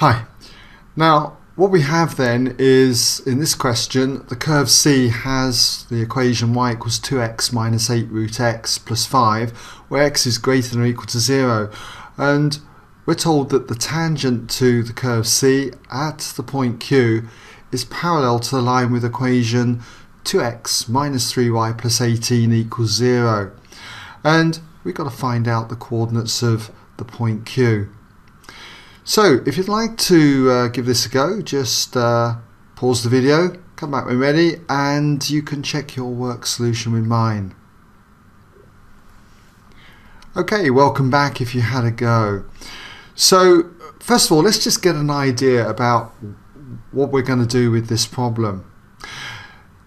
Hi. Now, what we have then is, in this question, the curve C has the equation y equals 2x minus 8 root x plus 5, where x is greater than or equal to 0. And we're told that the tangent to the curve C at the point Q is parallel to the line with equation 2x minus 3y plus 18 equals 0. And we've got to find out the coordinates of the point Q. So if you'd like to uh, give this a go, just uh, pause the video, come back when ready, and you can check your work solution with mine. Okay, welcome back if you had a go. So first of all, let's just get an idea about what we're going to do with this problem.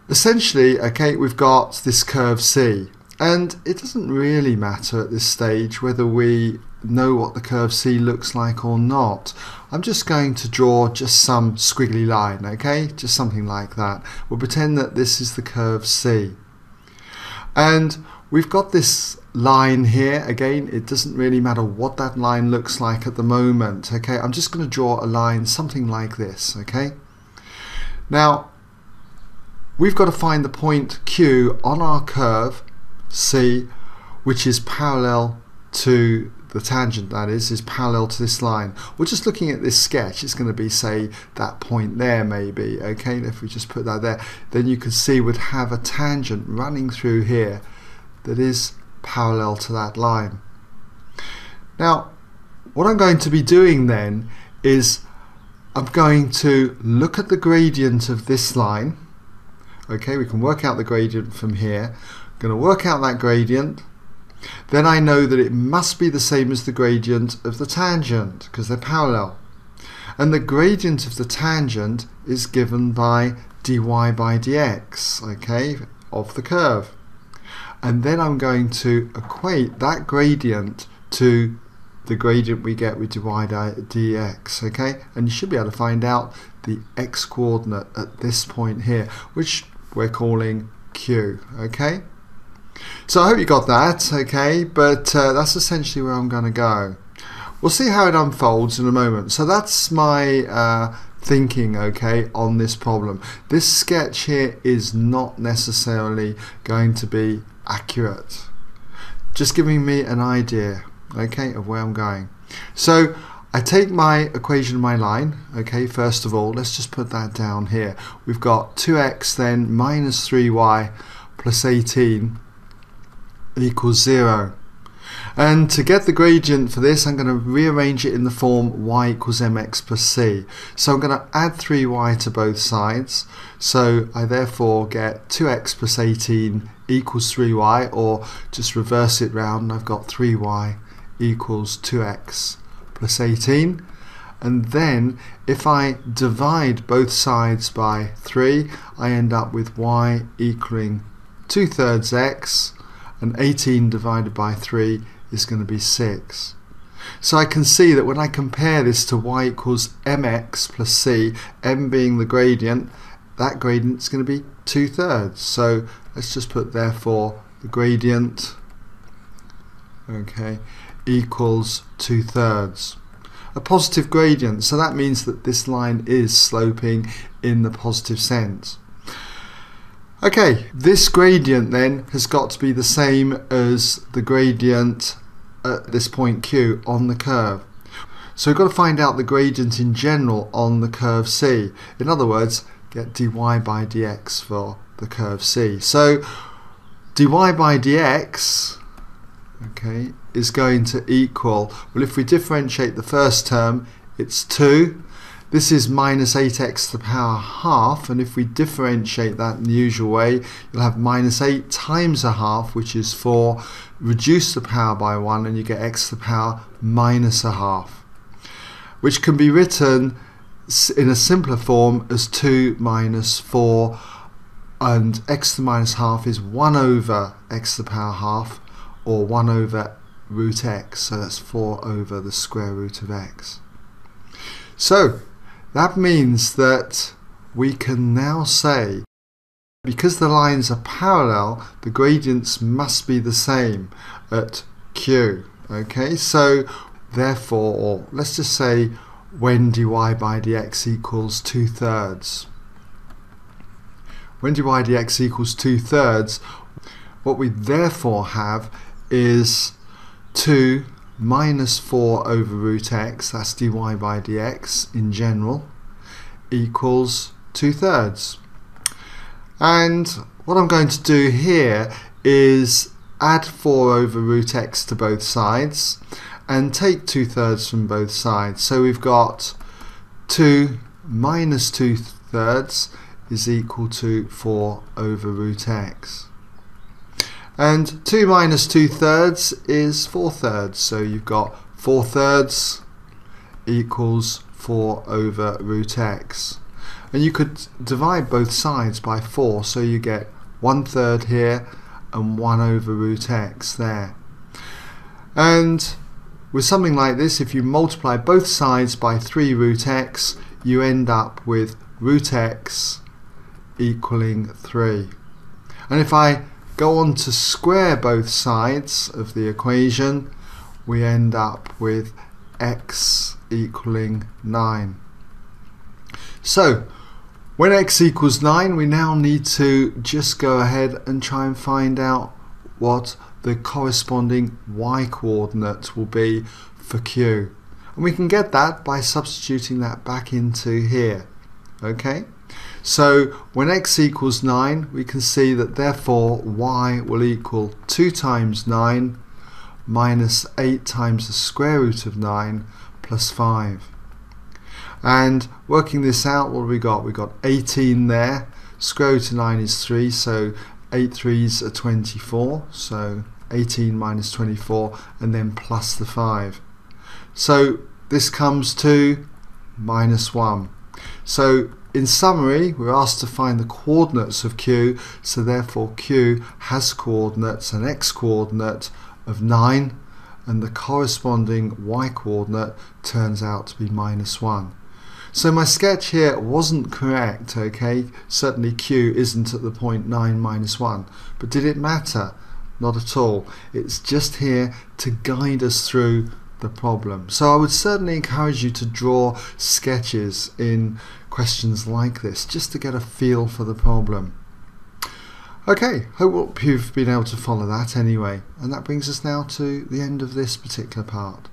Essentially, okay, we've got this curve C, and it doesn't really matter at this stage whether we know what the curve C looks like or not. I'm just going to draw just some squiggly line, okay? Just something like that. We'll pretend that this is the curve C. And we've got this line here. Again, it doesn't really matter what that line looks like at the moment, okay? I'm just going to draw a line something like this, okay? Now, we've got to find the point Q on our curve C, which is parallel to the tangent that is, is parallel to this line. We're just looking at this sketch, it's going to be say that point there maybe, okay, if we just put that there, then you can see we'd have a tangent running through here that is parallel to that line. Now, what I'm going to be doing then is I'm going to look at the gradient of this line, okay, we can work out the gradient from here, I'm going to work out that gradient, then I know that it must be the same as the gradient of the tangent because they're parallel. And the gradient of the tangent is given by dy by dx, okay, of the curve. And then I'm going to equate that gradient to the gradient we get with dy dx, okay? And you should be able to find out the x coordinate at this point here, which we're calling q, okay? So I hope you got that, okay, but uh, that's essentially where I'm going to go. We'll see how it unfolds in a moment. So that's my uh, thinking, okay, on this problem. This sketch here is not necessarily going to be accurate. Just giving me an idea, okay, of where I'm going. So I take my equation my line, okay, first of all, let's just put that down here. We've got 2x then minus 3y plus 18 equals 0. And to get the gradient for this, I'm going to rearrange it in the form y equals mx plus c. So I'm going to add 3y to both sides. So I therefore get 2x plus 18 equals 3y, or just reverse it round, I've got 3y equals 2x plus 18. And then if I divide both sides by 3, I end up with y equaling 2 thirds x and 18 divided by 3 is going to be 6. So I can see that when I compare this to y equals mx plus c, m being the gradient, that gradient is going to be 2 thirds. So let's just put therefore the gradient okay, equals 2 thirds. A positive gradient, so that means that this line is sloping in the positive sense. Okay, this gradient then has got to be the same as the gradient at this point Q on the curve. So we've got to find out the gradient in general on the curve C. In other words, get dy by dx for the curve C. So dy by dx okay, is going to equal, well if we differentiate the first term, it's 2 this is minus 8x to the power half, and if we differentiate that in the usual way, you'll have minus 8 times a half, which is 4, reduce the power by 1, and you get x to the power minus a half, which can be written in a simpler form as 2 minus 4, and x to the minus half is 1 over x to the power half, or 1 over root x, so that's 4 over the square root of x. So, that means that we can now say because the lines are parallel, the gradients must be the same at Q. Okay, so therefore, or let's just say when dy by dx equals 2 thirds. When dy dx equals 2 thirds, what we therefore have is 2 minus 4 over root x, that's dy by dx in general, equals 2 thirds. And what I'm going to do here is add 4 over root x to both sides and take 2 thirds from both sides. So we've got 2 minus 2 thirds is equal to 4 over root x. And 2 minus 2 thirds is 4 thirds. So you've got 4 thirds equals 4 over root x. And you could divide both sides by 4 so you get 1 third here and 1 over root x there. And with something like this, if you multiply both sides by 3 root x, you end up with root x equaling 3. And if I go on to square both sides of the equation, we end up with x equaling 9. So, when x equals 9, we now need to just go ahead and try and find out what the corresponding y coordinate will be for q. And we can get that by substituting that back into here. Okay? So when x equals 9, we can see that therefore y will equal 2 times 9 minus 8 times the square root of 9 plus 5. And working this out, what have we got? We've got 18 there. Square root of 9 is 3, so 8 3s are 24. So 18 minus 24, and then plus the 5. So this comes to minus 1. So in summary, we're asked to find the coordinates of Q, so therefore Q has coordinates, an x coordinate of 9, and the corresponding y coordinate turns out to be minus 1. So my sketch here wasn't correct, okay? Certainly Q isn't at the point 9 minus 1. But did it matter? Not at all. It's just here to guide us through the problem. So I would certainly encourage you to draw sketches in questions like this just to get a feel for the problem. Okay, hope you've been able to follow that anyway. And that brings us now to the end of this particular part.